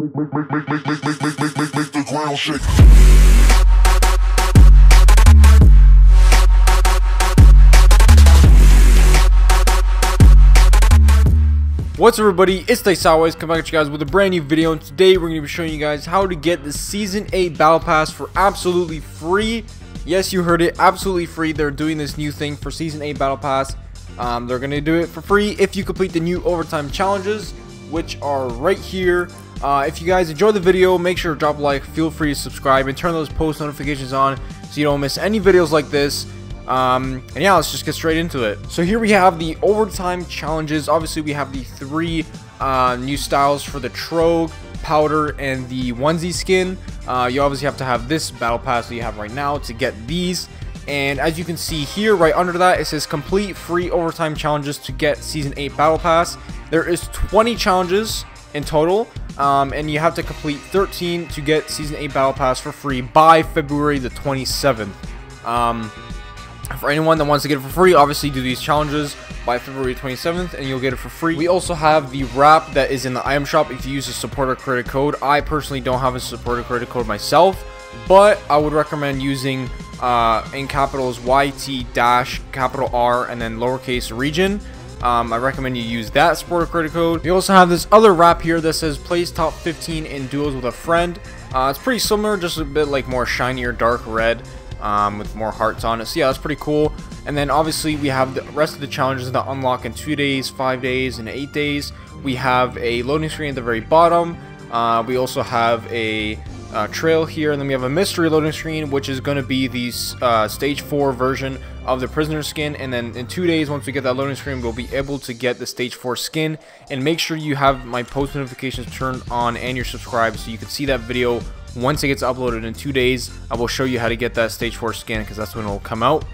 What's up everybody, it's Always, come back at you guys with a brand new video and today we're going to be showing you guys how to get the Season 8 Battle Pass for absolutely free. Yes, you heard it, absolutely free. They're doing this new thing for Season 8 Battle Pass. Um, they're going to do it for free if you complete the new Overtime Challenges, which are right here. Uh, if you guys enjoyed the video, make sure to drop a like, feel free to subscribe, and turn those post notifications on so you don't miss any videos like this. Um, and yeah, let's just get straight into it. So here we have the overtime challenges. Obviously, we have the three uh, new styles for the Trog, Powder, and the onesie skin. Uh, you obviously have to have this battle pass that you have right now to get these. And as you can see here, right under that, it says complete free overtime challenges to get Season 8 Battle Pass. There is 20 challenges in total, um, and you have to complete 13 to get Season 8 Battle Pass for free by February the 27th. Um, for anyone that wants to get it for free, obviously do these challenges by February 27th and you'll get it for free. We also have the wrap that is in the item shop if you use a supporter credit code. I personally don't have a supporter credit code myself, but I would recommend using uh, in capitals YT dash capital R and then lowercase region. Um, I recommend you use that supporter credit code. We also have this other wrap here that says plays top 15 in duels with a friend. Uh, it's pretty similar, just a bit like more shinier dark red um, with more hearts on it. So yeah, that's pretty cool. And then obviously we have the rest of the challenges that unlock in two days, five days, and eight days. We have a loading screen at the very bottom. Uh, we also have a uh, trail here, and then we have a mystery loading screen, which is going to be the uh, stage 4 version of the prisoner skin. And then in two days, once we get that loading screen, we'll be able to get the stage 4 skin. And make sure you have my post notifications turned on and you're subscribed so you can see that video once it gets uploaded in two days, I will show you how to get that stage 4 skin because that's when it will come out.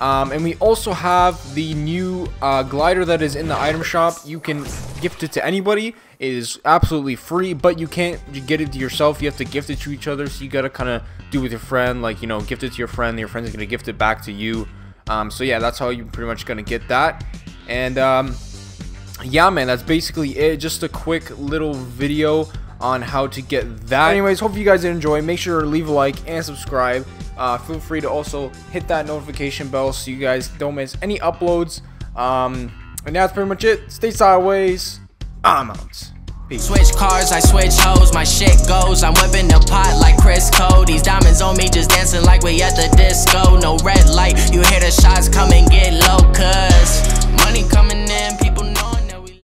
Um, and we also have the new uh, glider that is in the item shop. You can gift it to anybody. It is absolutely free, but you can't get it to yourself. You have to gift it to each other. So you got to kind of do with your friend, like, you know, gift it to your friend. Your friend's going to gift it back to you. Um, so yeah, that's how you're pretty much going to get that. And um, yeah, man, that's basically it. Just a quick little video on how to get that. Anyways, hope you guys did enjoy. Make sure to leave a like and subscribe. Uh, feel free to also hit that notification bell so you guys don't miss any uploads. Um, and that's pretty much it. Stay sideways. I'm out. Peace. Switch cars, I switch hoes, my shit goes. I'm whipping the pot like Chris Cole. These diamonds on me just dancing like we at the disco. No red light, you hear the shots come and get low, cuz